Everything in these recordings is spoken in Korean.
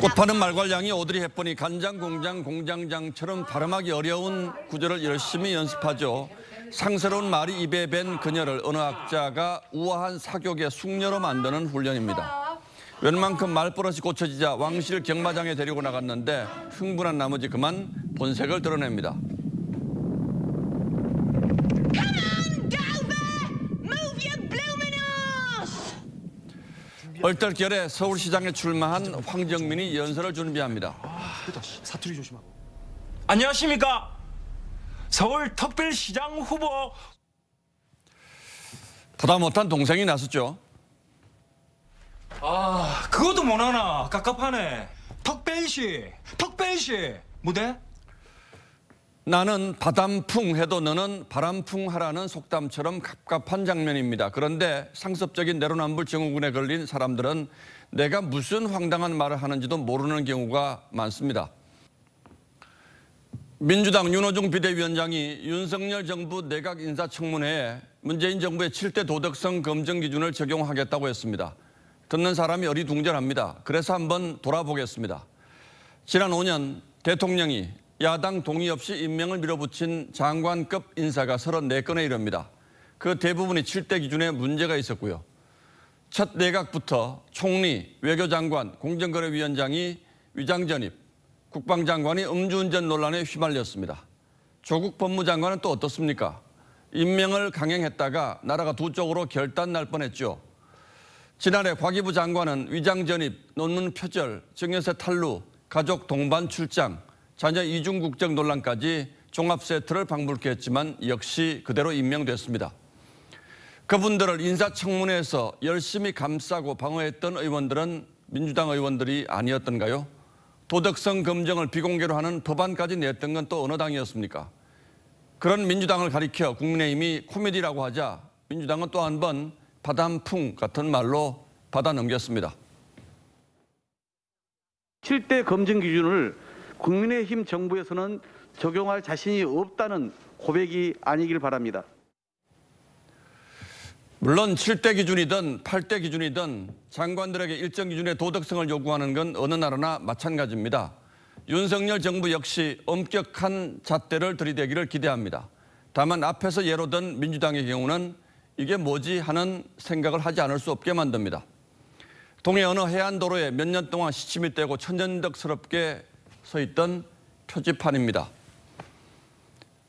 꽃 파는 말괄량이 오드리 헵번이 간장 공장 공장장처럼 발음하기 어려운 구절을 열심히 연습하죠. 상스러운 말이 입에 밴 그녀를 어느 학자가 우아한 사교계 숙녀로 만드는 훈련입니다. 웬만큼 말버릇이 고쳐지자 왕실 경마장에 데리고 나갔는데 흥분한 나머지 그만 본색을 드러냅니다. 얼떨결에 서울시장에 출마한 황정민이 연설을 준비합니다. 사투리 조심하고. 안녕하십니까? 서울 특별시장 후보. 보다 못한 동생이 나섰죠. 아 그것도 못하나. 깝깝하네. 턱벨씨 턱벨씨 무대 나는 바람풍 해도 너는 바람풍 하라는 속담처럼 갑갑한 장면입니다. 그런데 상습적인 내로남불 증후군에 걸린 사람들은 내가 무슨 황당한 말을 하는지도 모르는 경우가 많습니다. 민주당 윤호중 비대위원장이 윤석열 정부 내각 인사청문회에 문재인 정부의 7대 도덕성 검증 기준을 적용하겠다고 했습니다. 듣는 사람이 어리둥절합니다. 그래서 한번 돌아보겠습니다. 지난 5년 대통령이 야당 동의 없이 임명을 밀어붙인 장관급 인사가 34건에 이릅니다. 그 대부분이 7대 기준에 문제가 있었고요. 첫 내각부터 총리, 외교장관, 공정거래위원장이 위장전입, 국방장관이 음주운전 논란에 휘말렸습니다. 조국 법무장관은 또 어떻습니까? 임명을 강행했다가 나라가 두 쪽으로 결단 날 뻔했죠. 지난해 과기부 장관은 위장전입, 논문 표절, 증여세 탈루, 가족 동반 출장, 자녀 이중 국적 논란까지 종합 세트를 방불케 했지만 역시 그대로 임명됐습니다. 그분들을 인사청문회에서 열심히 감싸고 방어했던 의원들은 민주당 의원들이 아니었던가요? 도덕성 검증을 비공개로 하는 법안까지 냈던 건 또 어느 당이었습니까? 그런 민주당을 가리켜 국민의힘이 코미디라고 하자 민주당은 또 한 번 바람풍 같은 말로 받아 넘겼습니다. 7대 검증 기준을 국민의힘 정부에서는 적용할 자신이 없다는 고백이 아니길 바랍니다. 물론 7대 기준이든 8대 기준이든 장관들에게 일정 기준의 도덕성을 요구하는 건 어느 나라나 마찬가지입니다. 윤석열 정부 역시 엄격한 잣대를 들이대기를 기대합니다. 다만 앞에서 예로 든 민주당의 경우는 이게 뭐지 하는 생각을 하지 않을 수 없게 만듭니다. 동해 어느 해안도로에 몇 년 동안 시침이 떼고 천연덕스럽게 서 있던 표지판입니다.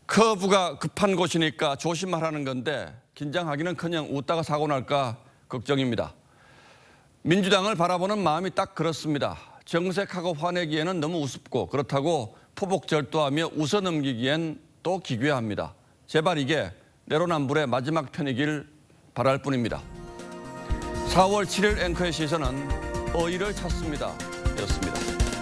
커브가 급한 곳이니까 조심하라는 건데 긴장하기는커녕 웃다가 사고 날까 걱정입니다. 민주당을 바라보는 마음이 딱 그렇습니다. 정색하고 화내기에는 너무 우습고 그렇다고 포복절도하며 웃어넘기기엔 또 기괴합니다. 제발 이게 내로남불의 마지막 편이길 바랄 뿐입니다. 4월 7일 앵커의 시선은 어이를 찾습니다. 였습니다.